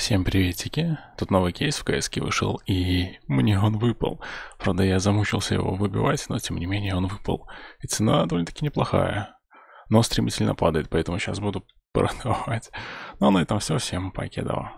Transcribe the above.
Всем приветики. Тут новый кейс в КСК вышел, и мне он выпал. Правда, я замучился его выбивать, но тем не менее он выпал. И цена довольно-таки неплохая. Но стремительно падает, поэтому сейчас буду продавать. Ну, а на этом все. Всем покедова.